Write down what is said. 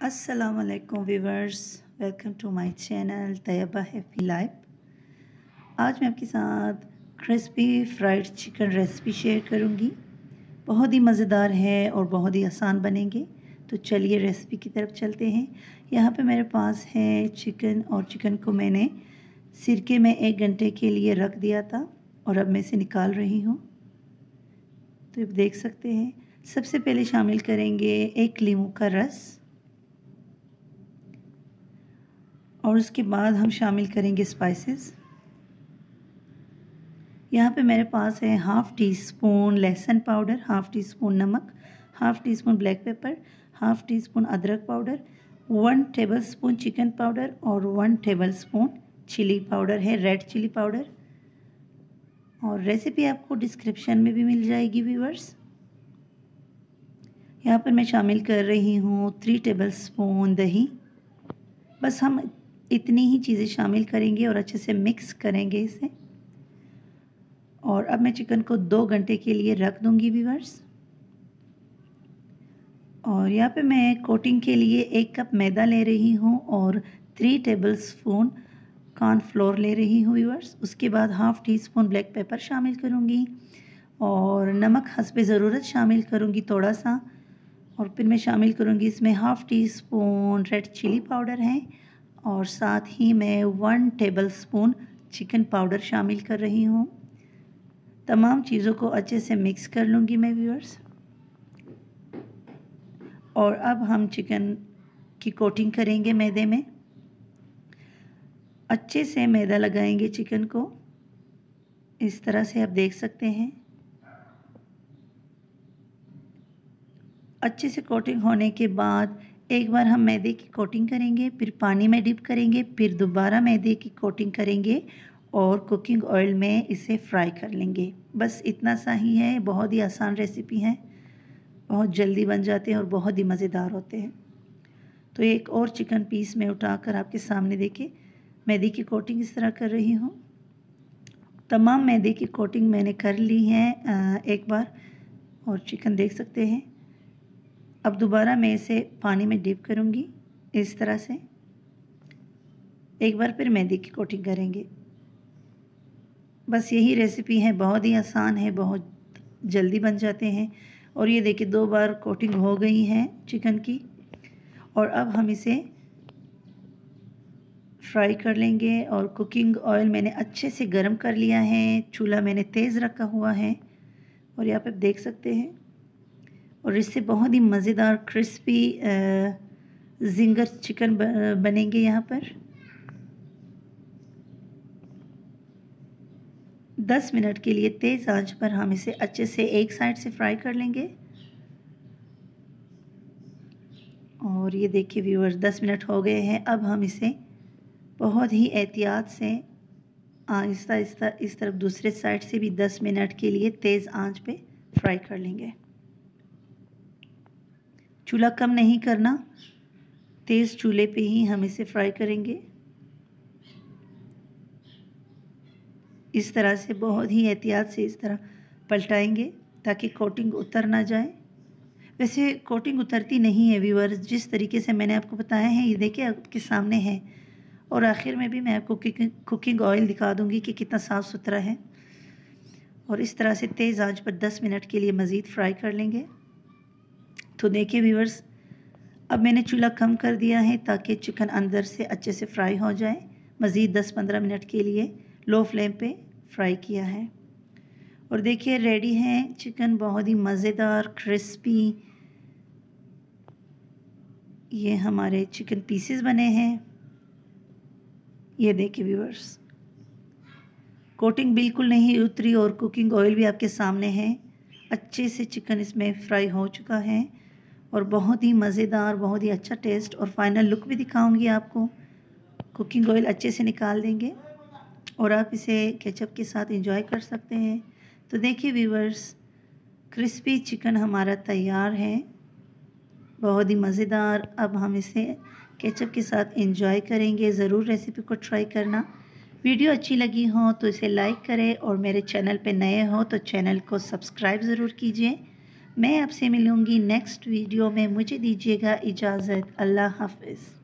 असलकम viewers welcome to my channel Tayyaba happy life आज मैं आपके साथ crispy fried chicken recipe share करूँगी। बहुत ही मज़ेदार है और बहुत ही आसान बनेंगे। तो चलिए रेसिपी की तरफ़ चलते हैं। यहाँ पे मेरे पास है चिकन और चिकन को मैंने सिरके में एक घंटे के लिए रख दिया था और अब मैं इसे निकाल रही हूँ। तो आप देख सकते हैं। सबसे पहले शामिल करेंगे एक लीमू का रस। और उसके बाद हम शामिल करेंगे स्पाइसेस यहाँ पे मेरे पास है हाफ़ टी स्पून लहसुन पाउडर हाफ़ टी स्पून नमक half teaspoon black pepper half teaspoon अदरक powder one tablespoon chicken powder और one tablespoon chilli powder है रेड चिली पाउडर और रेसिपी आपको डिस्क्रिप्शन में भी मिल जाएगी व्यूवर्स यहाँ पर मैं शामिल कर रही हूँ थ्री टेबल स्पून दही। बस हम इतनी ही चीज़ें शामिल करेंगे और अच्छे से मिक्स करेंगे इसे। और अब मैं चिकन को दो घंटे के लिए रख दूँगी व्यूवर्स और यहाँ पे मैं कोटिंग के लिए एक कप मैदा ले रही हूँ और थ्री टेबल स्पून कॉर्नफ्लोर ले रही हूँ वीवर्स उसके बाद half teaspoon black pepper शामिल करूँगी और नमक हंसब ज़रूरत शामिल करूँगी थोड़ा सा। और फिर मैं शामिल करूँगी इसमें half teaspoon red chilli powder है। और साथ ही मैं one tablespoon chicken powder शामिल कर रही हूँ। तमाम चीज़ों को अच्छे से मिक्स कर लूँगी मैं व्यूअर्स और अब हम चिकन की कोटिंग करेंगे मैदे में। अच्छे से मैदा लगाएँगे चिकन को। इस तरह से आप देख सकते हैं। अच्छे से कोटिंग होने के बाद एक बार हम मैदे की कोटिंग करेंगे, फिर पानी में डिप करेंगे, फिर दोबारा मैदे की कोटिंग करेंगे और कुकिंग ऑयल में इसे फ्राई कर लेंगे। बस इतना सा ही है, बहुत ही आसान रेसिपी है, बहुत जल्दी बन जाते हैं और बहुत ही मज़ेदार होते हैं। तो एक और चिकन पीस में उठाकर आपके सामने देखे मैदे की कोटिंग इस तरह कर रही हूँ। तमाम मैदे की कोटिंग मैंने कर ली है एक बार और चिकन देख सकते हैं। अब दोबारा मैं इसे पानी में डिप करूँगी, इस तरह से। एक बार फिर मेहंदी की कोटिंग करेंगे। बस यही रेसिपी है, बहुत ही आसान है, बहुत जल्दी बन जाते हैं। और ये देखिए, दो बार कोटिंग हो गई है चिकन की। और अब हम इसे फ्राई कर लेंगे और कुकिंग ऑयल मैंने अच्छे से गर्म कर लिया है, चूल्हा मैंने तेज़ रखा हुआ है। और यहाँ पे देख सकते हैं और इससे बहुत ही मज़ेदार क्रिस्पी जिंगर चिकन बनेंगे यहाँ पर। दस मिनट के लिए तेज़ आँच पर हम इसे अच्छे से एक साइड से फ्राई कर लेंगे। और ये देखिए व्यूअर्स, दस मिनट हो गए हैं। अब हम इसे बहुत ही एहतियात से आहिस्ता आहिस्ता इस तरफ़ दूसरे साइड से भी दस मिनट के लिए तेज़ आँच पे फ्राई कर लेंगे। चूल्हा कम नहीं करना, तेज़ चूल्हे पे ही हम इसे फ्राई करेंगे। इस तरह से बहुत ही एहतियात से इस तरह पलटाएँगे, ताकि कोटिंग उतर ना जाए। वैसे कोटिंग उतरती नहीं है व्यूअर्स जिस तरीके से मैंने आपको बताया है, ये देखिए आपके सामने है। और आखिर में भी मैं आपको कुकिंग ऑयल दिखा दूँगी कि कितना साफ़ सुथरा है। और इस तरह से तेज़ आँच पर 10 मिनट के लिए मज़ीद फ्राई कर लेंगे। तो देखिए व्यूवर्स अब मैंने चूल्हा कम कर दिया है ताकि चिकन अंदर से अच्छे से फ्राई हो जाए। मज़ीद 10-15 मिनट के लिए लो फ्लेम पे फ्राई किया है। और देखिए रेडी है चिकन बहुत ही मज़ेदार क्रिस्पी ये हमारे चिकन पीसेस बने हैं। ये देखिए व्यूवर्स कोटिंग बिल्कुल नहीं उतरी और कुकिंग ऑयल भी आपके सामने है। अच्छे से चिकन इसमें फ्राई हो चुका है। और बहुत ही मज़ेदार, बहुत ही अच्छा टेस्ट और फाइनल लुक भी दिखाऊँगी आपको। कुकिंग ऑयल अच्छे से निकाल देंगे और आप इसे केचप के साथ इंजॉय कर सकते हैं। तो देखिए व्यूवर्स क्रिस्पी चिकन हमारा तैयार है। बहुत ही मज़ेदार। अब हम इसे केचप के साथ इंजॉय करेंगे। ज़रूर रेसिपी को ट्राई करना। वीडियो अच्छी लगी हो तो इसे लाइक करें और मेरे चैनल पे नए हो तो चैनल को सब्सक्राइब ज़रूर कीजिए। मैं आपसे मिलूँगी नेक्स्ट वीडियो में। मुझे दीजिएगा इजाज़त। अल्लाह हाफिज़।